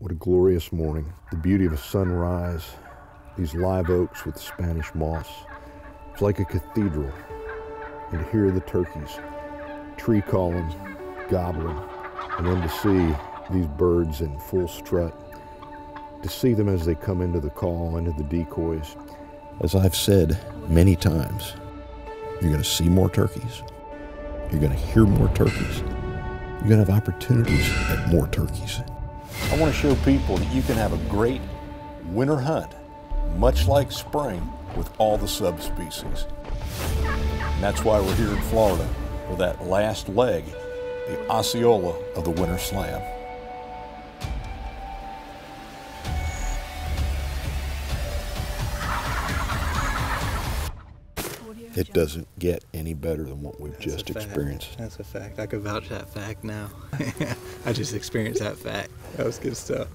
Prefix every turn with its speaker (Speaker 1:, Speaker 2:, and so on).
Speaker 1: What a glorious morning. The beauty of a sunrise, these live oaks with Spanish moss. It's like a cathedral. And here are the turkeys tree calling, gobbling, and then to see these birds in full strut, to see them as they come into the call, into the decoys. As I've said many times, you're going to see more turkeys. You're going to hear more turkeys. You're going to have opportunities at more turkeys. I want to show people that you can have a great winter hunt, much like spring, with all the subspecies. And that's why we're here in Florida for that last leg, the Osceola of the Winter Slam. It doesn't get any better than what we've
Speaker 2: That's
Speaker 1: just experienced.
Speaker 2: That's a fact. I could vouch that fact now. I just experienced that fact. That was good stuff.